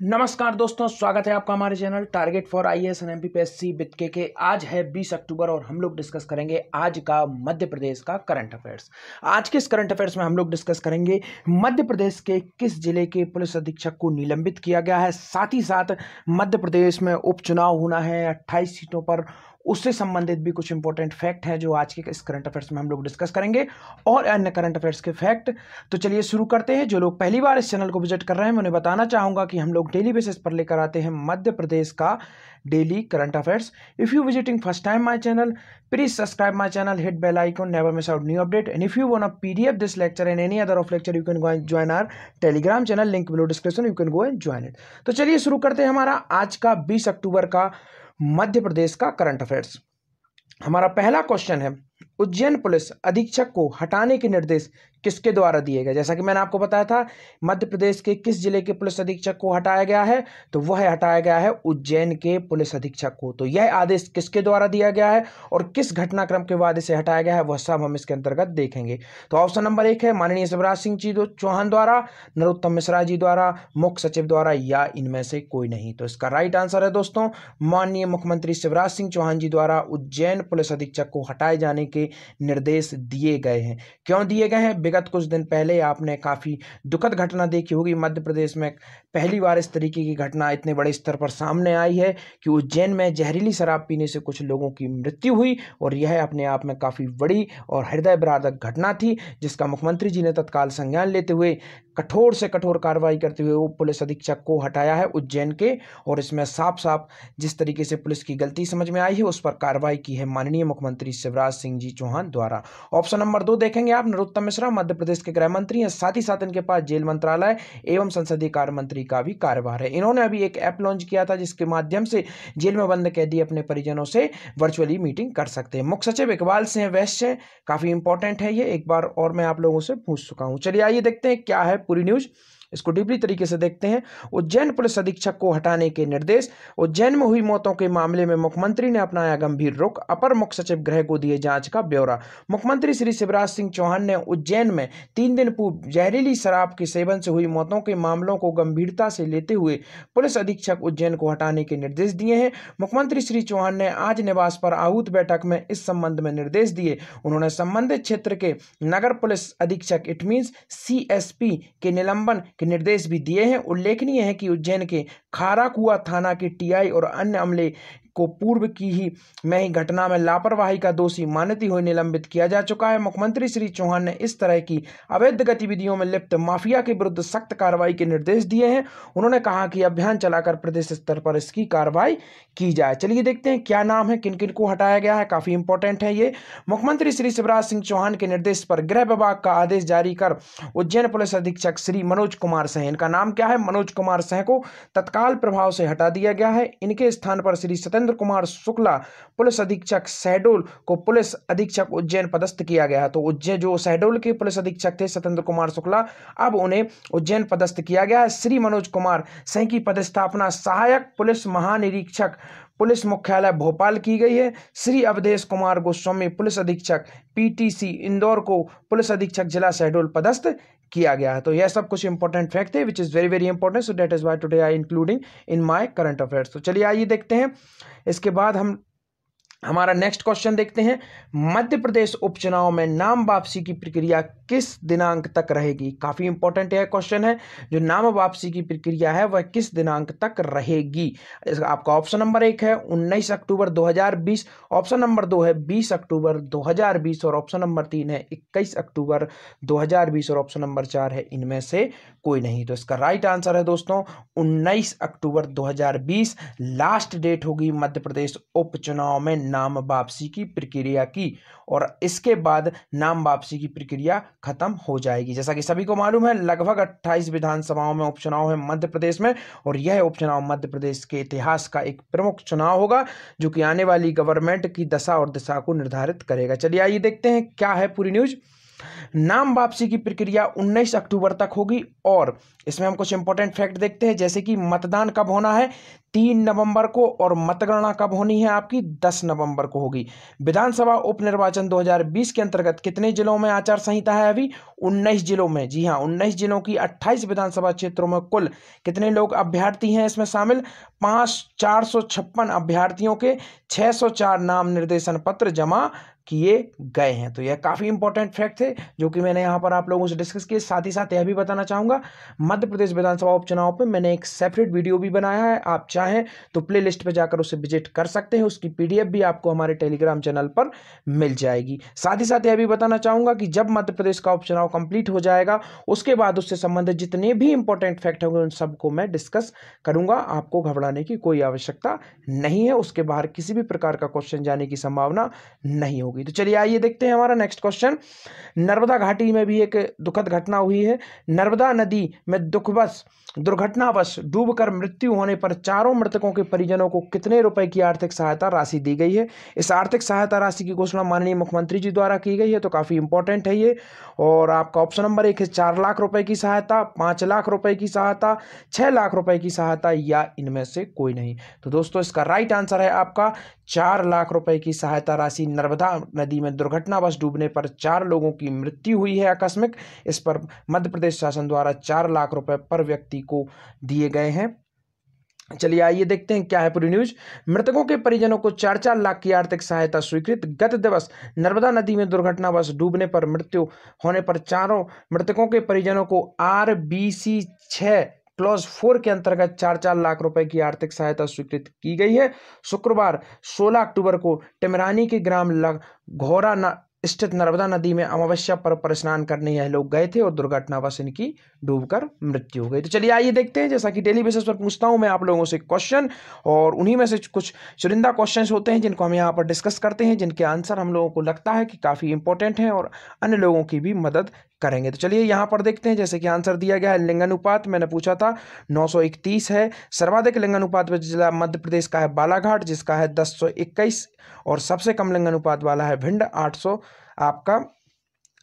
नमस्कार दोस्तों, स्वागत है आपका हमारे channel target for I S N M P P S C के आज है 20 अक्टूबर और हम लोग डिस्कस करेंगे आज का मध्य प्रदेश का करंट अफेयर्स आज के इस करंट अफेयर्स में हम लोग डिस्कस करेंगे? मध्य प्रदेश के किस ज़िले के पुलिस अधीक्षक को निलंबित किया गया है? साथ ही साथ मध्य प्रदेश में उपचुनाव होना है, अट्ठाईस सीटों पर उससे संबंधित भी कुछ इंपॉर्टेंट फैक्ट है जो आज के इस करंट अफेयर्स में हम लोग डिस्कस करेंगे और अन्य करंट अफेयर्स के फैक्ट तो चलिए शुरू करते हैं। जो लोग पहली बार इस चैनल को विज़िट कर रहे हैं, मैं उन्हें बताना चाहूँगा कि हम लोग डेली बेसिस पर लेकर आते हैं मध्य प्रदेश का daily current affairs if you visiting first time my channel please subscribe my channel hit bell icon never miss out new update and if you want a P D F this lecture and any other of lecture you can join our Telegram channel link below description you can go and join it तो चलिए शुरू करते हैं हमारा आज का बीस अक्टूबर का मध्य प्रदेश का करंट अफेयर्स हमारा पहला क्वेश्चन है उज्जैन पुलिस अधीक्षक को हटाने के निर्देश किसके द्वारा दिए गए? जैसा कि मैंने आपको बताया था, मध्य प्रदेश के किस ज़िले के पुलिस अधीक्षक को हटाया गया है? तो वह हटाया गया है उज्जैन के पुलिस अधीक्षक को। तो यह आदेश किसके द्वारा दिया गया है और किस घटनाक्रम के बाद इसे हटाया गया है, वह सब हम इसके अंतर्गत देखेंगे। तो ऑप्शन नंबर एक है माननीय शिवराज सिंह जी चौहान द्वारा, नरोत्तम मिश्रा जी द्वारा, मुख्य सचिव द्वारा, या इनमें से कोई नहीं। तो इसका राइट आंसर है दोस्तों, माननीय मुख्यमंत्री शिवराज सिंह चौहान जी द्वारा उज्जैन पुलिस अधीक्षक को हटाए जाने के निर्देश दिए गए हैं। क्यों दिए गए हैं? विगत कुछ दिन पहले आपने काफ़ी दुखद घटना देखी होगी। मध्य प्रदेश में पहली बार इस तरीके की घटना इतने बड़े स्तर पर सामने आई है कि उज्जैन में जहरीली शराब पीने से कुछ लोगों की मृत्यु हुई और यह अपने आप में काफ़ी बड़ी और हृदय विराधक घटना थी, जिसका मुख्यमंत्री जी ने तत्काल संज्ञान लेते हुए कठोर से कठोर कार्रवाई करते हुए वो पुलिस अधीक्षक को हटाया है उज्जैन के और इसमें साफ़ साफ़ जिस तरीके से पुलिस की गलती समझ में आई है उस पर कार्रवाई की है माननीय मुख्यमंत्री शिवराज सिंह जी चौहान द्वारा। ऑप्शन नंबर दो देखेंगे आप, नरोत्तम मिश्रा मध्य प्रदेश के गृह मंत्री हैं। साथ ही साथ इनके पास जेल मंत्रालय एवं संसदीय कार्य मंत्री का भी कार्यभार है। इन्होंने अभी एक ऐप लॉन्च किया था, जिसके माध्यम से जेल में बंद कैदी अपने परिजनों से वर्चुअली मीटिंग कर सकते हैं। मुख्य सचिव इकबाल सिंह वैश्य काफ़ी इंपॉर्टेंट है ये। एक बार और मैं आप लोगों से पूछ चुका हूँ। चलिए आइए देखते हैं क्या है पूरी न्यूज़। इसको डीपली तरीके से देखते हैं। उज्जैन पुलिस अधीक्षक को हटाने के निर्देश। उज्जैन में हुई मौतों के मामले में मुख्यमंत्री ने अपनाया गंभीर रुख। अपर मुख्य सचिव गृह को दिए जाँच का ब्यौरा। मुख्यमंत्री श्री शिवराज सिंह चौहान ने उज्जैन में तीन दिन पूर्व जहरीली शराब के सेवन से हुई मौतों के मामलों को गंभीरता से लेते हुए पुलिस अधीक्षक उज्जैन को हटाने के निर्देश दिए हैं। मुख्यमंत्री श्री चौहान ने आज निवास पर आहूत बैठक में इस संबंध में निर्देश दिए। उन्होंने संबंधित क्षेत्र के नगर पुलिस अधीक्षक इट मीन सी के निलंबन के निर्देश भी दिए हैं। उल्लेखनीय है कि उज्जैन के खाराकुआ थाना के टीआई और अन्य अमले को पूर्व की ही में ही घटना में लापरवाही का दोषी मान्यती हुई निलंबित किया जा चुका है। मुख्यमंत्री श्री चौहान ने इस तरह की अवैध गतिविधियों में लिप्त माफिया के विरुद्ध सख्त कार्रवाई के निर्देश दिए हैं। उन्होंने कहा कि अभियान चलाकर प्रदेश स्तर पर इसकी कार्रवाई की जाए। चलिए देखते हैं क्या नाम है किन किन को हटाया गया है। काफ़ी इंपॉर्टेंट है ये। मुख्यमंत्री श्री शिवराज सिंह चौहान के निर्देश पर गृह विभाग का आदेश जारी कर उज्जैन पुलिस अधीक्षक श्री मनोज कुमार सिंह, इनका नाम क्या है? मनोज कुमार सिंह को तत्काल प्रभाव से हटा दिया गया है। इनके स्थान पर श्री सत्येंद्र सत्येंद्र कुमार शुक्ला, पुलिस अधीक्षक शहडोल को पुलिस अधीक्षक उज्जैन पदस्थ किया गया। तो उज्जैन, जो शहडोल के पुलिस अधीक्षक थे सतेंद्र कुमार शुक्ला, अब उन्हें उज्जैन पदस्थ किया गया है। श्री मनोज कुमार सिंह की पदस्थापना सहायक पुलिस महानिरीक्षक पुलिस मुख्यालय भोपाल की गई है। श्री अवधेश कुमार गोस्वामी, पुलिस अधीक्षक, पीटीसी इंदौर को पुलिस अधीक्षक जिला शहडोल पदस्थ किया गया है। तो यह सब कुछ इंपॉर्टेंट फैक्ट है which is very very important so date is why today I including in my current affairs तो चलिए आइए देखते हैं। इसके बाद हम हमारा नेक्स्ट क्वेश्चन देखते हैं। मध्य प्रदेश उपचुनाव में नाम वापसी की प्रक्रिया किस दिनांक तक रहेगी? काफ़ी इंपॉर्टेंट यह क्वेश्चन है। जो नाम वापसी की प्रक्रिया है, वह किस दिनांक तक रहेगी? आपका ऑप्शन नंबर एक है 19 अक्टूबर 2020 ऑप्शन नंबर दो है 20 अक्टूबर 2020 और ऑप्शन नंबर तीन है 21 अक्टूबर 2020 और ऑप्शन नंबर चार है, इनमें से कोई नहीं। तो इसका राइट आंसर है दोस्तों, उन्नीस अक्टूबर दो हज़ार बीस। लास्ट डेट होगी मध्य प्रदेश उपचुनाव में नाम वापसी की प्रक्रिया की और इसके बाद नाम वापसी की प्रक्रिया खत्म हो जाएगी। जैसा कि सभी को मालूम है, लगभग 28 विधानसभाओं में उपचुनाव है मध्य प्रदेश में और यह उपचुनाव मध्य प्रदेश के इतिहास का एक प्रमुख चुनाव होगा, जो कि आने वाली गवर्नमेंट की दशा और दिशा को निर्धारित करेगा। चलिए आइए देखते हैं क्या है पूरी न्यूज़। नाम वापसी की प्रक्रिया 19 अक्टूबर तक होगी और इसमें हम कुछ इंपॉर्टेंट फैक्ट देखते हैं, जैसे कि मतदान कब होना है? तीन नवंबर को और मतगणना कब होनी है आपकी? दस नवंबर को होगी। विधानसभा उपनिर्वाचन 2020 के अंतर्गत कितने जिलों में आचार संहिता है अभी? 19 जिलों में। जी हाँ 19 जिलों की 28 विधानसभा क्षेत्रों में कुल कितने लोग अभ्यर्थी हैं इसमें शामिल? पाँच, चार अभ्यर्थियों के 604 नाम निर्देशन पत्र जमा किए गए हैं। तो यह काफ़ी इंपॉर्टेंट फैक्ट थे, जो कि मैंने यहाँ पर आप लोगों से डिस्कस किए। साथ ही साथ यह भी बताना चाहूँगा, मध्य प्रदेश विधानसभा उपचुनाव पर मैंने एक सेपरेट वीडियो भी बनाया है, आप चाहें तो प्ले लिस्ट पर जाकर उसे विज़िट कर सकते हैं। उसकी पीडीएफ भी आपको हमारे टेलीग्राम चैनल पर मिल जाएगी। साथ ही साथ यह भी बताना चाहूँगा कि जब मध्य प्रदेश का उपचुनाव कंप्लीट हो जाएगा, उसके बाद उससे संबंधित जितने भी इंपॉर्टेंट फैक्ट होंगे, उन सबको मैं डिस्कस करूँगा। आपको घबराने की कोई आवश्यकता नहीं है। उसके बाहर किसी भी प्रकार का क्वेश्चन जाने की संभावना नहीं होगी। होगी। तो चलिए आइए देखते हैं हमारा नेक्स्ट क्वेश्चन नर्मदा घाटी में भी एक दुखद घटना हुई है। नर्मदा नदी में दुखवश, दुर्घटनावश डूबकर मृत्यु होने पर चारों मृतकों के परिजनों को कितने रुपए की आर्थिक सहायता राशि दी गई है? इस आर्थिक सहायता राशि की घोषणा माननीय मुख्यमंत्री जी द्वारा की गई है तो काफ़ी इंपॉर्टेंट है ये। और आपका ऑप्शन नंबर एक है, चार लाख रुपए की सहायता, पाँच लाख रुपए की सहायता छः लाख रुपए की सहायता या इनमें से कोई नहीं। तो दोस्तों, इसका राइट आंसर है आपका, चार लाख रुपए की सहायता राशि नर्मदा नदी में दुर्घटनावश डूबने पर चार लोगों की मृत्यु हुई है आकस्मिक। इस पर मध्य प्रदेश शासन द्वारा चार लाख रुपए पर व्यक्ति को दिए गए हैं। चलिए आइए देखते हैं क्या है पूरी न्यूज़। मृतकों के परिजनों को चार चार लाख की आर्थिक सहायता स्वीकृत। गत दिवस नर्मदा नदी में दुर्घटनावश डूबने पर मृत्यु होने पर चारों मृतकों के परिजनों को आर बी सी छः क्लॉज फोर के अंतर्गत चार चार लाख रुपए की आर्थिक सहायता स्वीकृत की गई है। शुक्रवार 16 अक्टूबर को टिमरानी के ग्राम घोरा स्थित नर्मदा नदी में अमावस्या पर, स्नान करने यह लोग गए थे और दुर्घटनावश इनकी डूबकर मृत्यु हो गई। तो चलिए आइए देखते हैं जैसा कि डेली बेसिस पर पूछता हूँ मैं आप लोगों से क्वेश्चन और उन्हीं में से कुछ चुनिंदा क्वेश्चन होते हैं जिनको हम यहाँ पर डिस्कस करते हैं जिनके आंसर हम लोगों को लगता है कि काफ़ी इंपॉर्टेंट हैं और अन्य लोगों की भी मदद करेंगे। तो चलिए यहाँ पर देखते हैं, जैसे कि आंसर दिया गया है, लिंगानुपात, मैंने पूछा था 931 है। सर्वाधिक लिंगानुपात जिला मध्य प्रदेश का है बालाघाट, जिसका है 1021 और सबसे कम लिंगानुपात वाला है भिंड 800 आपका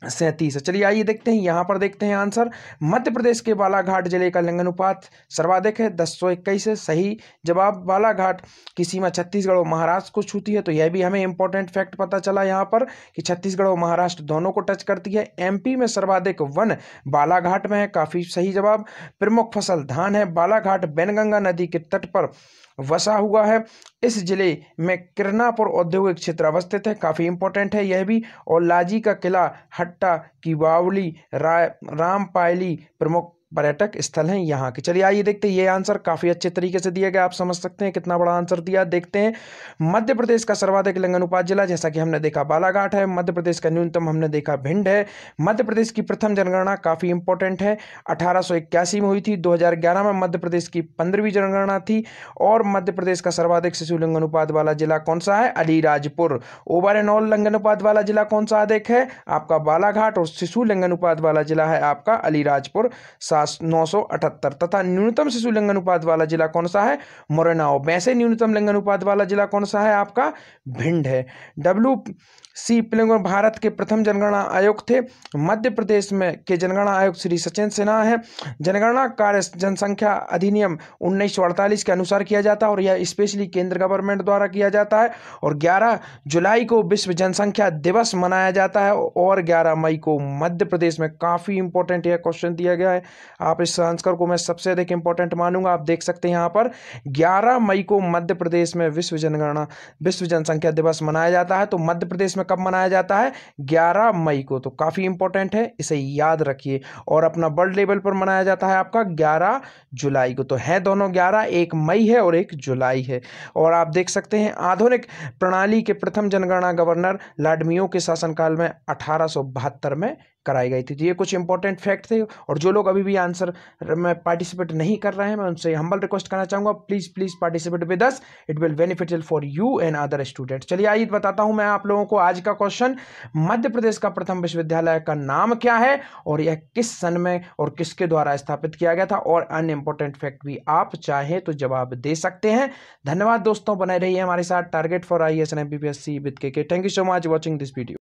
सैंतीस। है चलिए आइए देखते हैं, यहाँ पर देखते हैं आंसर। मध्य प्रदेश के बालाघाट ज़िले का लिंगानुपात सर्वाधिक है, दस सौ इक्कीस है। सही जवाब, बालाघाट की सीमा छत्तीसगढ़ और महाराष्ट्र को छूती है तो यह भी हमें इंपॉर्टेंट फैक्ट पता चला यहाँ पर कि छत्तीसगढ़ और महाराष्ट्र दोनों को टच करती है। एमपी में सर्वाधिक वन बालाघाट में है, काफ़ी सही जवाब। प्रमुख फ़सल धान है, बालाघाट, बैनगंगा नदी के तट पर वसा हुआ है। इस ज़िले में किरनापुर औद्योगिक क्षेत्र अवस्थित है, काफ़ी इंपॉर्टेंट है यह भी। और लाजी का किला हट्टा की बावली राय रामपायली प्रमुख पर्यटक स्थल हैं यहाँ के। चलिए, आइए देखते हैं। ये आंसर काफ़ी अच्छे तरीके से दिया गया आप समझ सकते हैं कितना बड़ा आंसर दिया। देखते हैं, मध्य प्रदेश का सर्वाधिक लिंगानुपात जिला, जैसा कि हमने देखा बालाघाट है, मध्य प्रदेश का न्यूनतम हमने देखा भिंड है। मध्य प्रदेश की प्रथम जनगणना काफ़ी इंपॉर्टेंट है। अठारह सौ इक्यासी में हुई थी, दो हज़ार ग्यारह में मध्य प्रदेश की पंद्रहवीं जनगणना थी। और मध्य प्रदेश का सर्वाधिक शिशु लिंगानुपात वाला जिला कौन सा है? अलीराजपुर। ओवर एंड ऑल लिंगानुपात वाला जिला कौन सा अधिक है? आपका बालाघाट और शिशु लिंगानुपात वाला जिला है आपका अलीराजपुर। सात नौ सौ अठहत्तर तथा न्यूनतम शिशु लिंग अनुपात वाला जिला कौन सा है? मोरेना वैसे न्यूनतम लिंग अनुपात वाला जिला कौन सा है आपका? भिंड है। डब्ल्यू सी पिलंगुर, भारत के प्रथम जनगणना आयोग थे। मध्य प्रदेश में के जनगणना आयोग श्री सचिन सिन्हा है। जनगणना कार्य जनसंख्या अधिनियम उन्नीस सौ अड़तालीस के अनुसार किया जाता है और यह स्पेशली केंद्र गवर्नमेंट द्वारा किया जाता है और 11 जुलाई को विश्व जनसंख्या दिवस मनाया जाता है और 11 मई को मध्य प्रदेश में काफ़ी इंपॉर्टेंट यह क्वेश्चन दिया गया है। आप इस आंसर को मैं सबसे अधिक इंपॉर्टेंट मानूँगा। आप देख सकते हैं यहाँ पर, ग्यारह मई को मध्य प्रदेश में विश्व जनगणना, विश्व जनसंख्या दिवस मनाया जाता है। तो मध्य प्रदेश में कब मनाया जाता है? 11 मई को। तो काफ़ी इंपॉर्टेंट है, इसे याद रखिए। और अपना वर्ल्ड लेवल पर मनाया जाता है आपका 11 जुलाई को। तो है दोनों 11 एक मई है और एक जुलाई है। और आप देख सकते हैं, आधुनिक प्रणाली के प्रथम जनगणना गवर्नर लाडमियो के शासनकाल में अठारह सौ बहत्तर में कराई गई थी। तो ये कुछ इंपॉर्टेंट फैक्ट थे और जो लोग अभी भी आंसर में पार्टिसिपेट नहीं कर रहे हैं, मैं उनसे हम्बल रिक्वेस्ट करना चाहूँगा। Please please participate with us it will beneficial for you and other student चलिए, आइए बताता हूँ मैं आप लोगों को आज का क्वेश्चन मध्य प्रदेश का प्रथम विश्वविद्यालय का नाम क्या है और यह किस सन में और किसके द्वारा स्थापित किया गया था? और अन्य इंपॉर्टेंट फैक्ट भी आप चाहें तो जवाब दे सकते हैं। धन्यवाद दोस्तों बने रहिए हमारे साथ। Target for I S N M B P S C with K thank you so much watching this video